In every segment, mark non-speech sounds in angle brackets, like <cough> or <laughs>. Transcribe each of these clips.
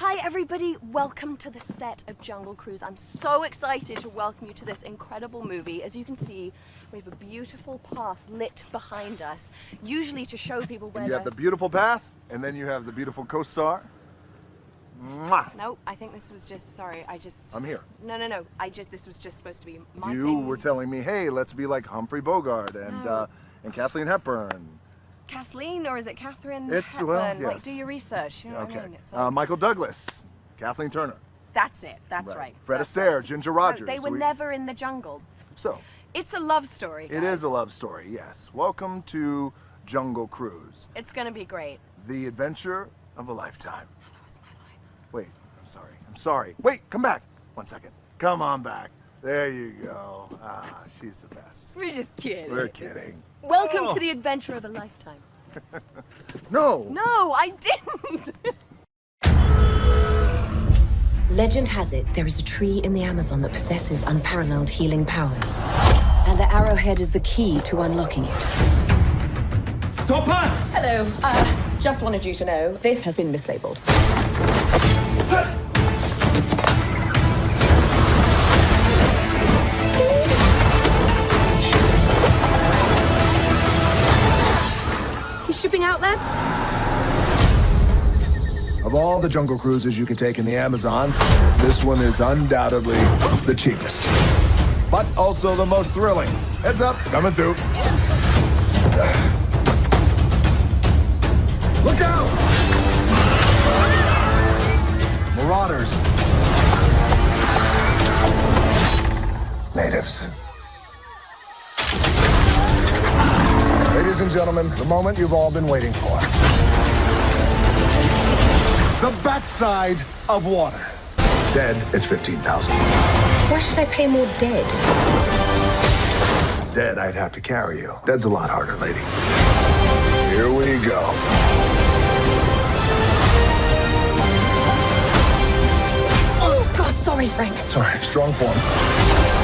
Hi, everybody. Welcome to the set of Jungle Cruise. I'm so excited to welcome you to this incredible movie. As you can see, we have a beautiful path lit behind us, usually to show people where You have the beautiful path, and then you have the beautiful co-star. Mwah! Nope, I think this was just, sorry, I just... I'm here. No, no, no, I just, this was just supposed to be my you thing. were telling me, hey, let's be like Humphrey Bogart and No. uh, and Kathleen Hepburn. Kathleen, or is it Catherine It's- well, Like, yes. do your research, you know what I Okay. mean? It's Uh, Michael Douglas, Kathleen Turner. that's it, that's right. Fred that's Astaire, right. Ginger No, Rogers. they were We- never in the jungle. So, It's a love story, it is a love story, yes. Welcome to Jungle Cruise, It's gonna be great. the adventure of a lifetime. That was my line. Wait, I'm sorry. I'm sorry. Wait, come back. One second. Come on back. There you go. Ah, she's the best. We're just kidding. We're kidding. Welcome Oh. to the adventure of a lifetime. <laughs> No. No, I didn't. <laughs> Legend has it there is a tree in the Amazon that possesses unparalleled healing powers. And the arrowhead is the key to unlocking it. Stop her! Hello. Uh, just wanted you to know this has been mislabeled. Shipping outlets? Of all the jungle cruises you can take in the Amazon, this one is undoubtedly the cheapest. But also the most thrilling. Heads up, coming through. Look out! Marauders. Natives. Ladies and gentlemen, the moment you've all been waiting for. The backside of water. Dead is 15,000. Why should I pay more dead? Dead, I'd have to carry you. Dead's a lot harder, lady. Here we go. Oh, God, sorry, Frank. Sorry, strong form.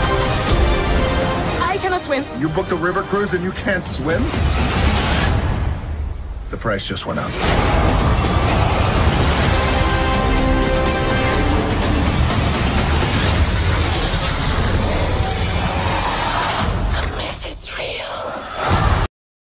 You booked a river cruise and you can't swim? The price just went up.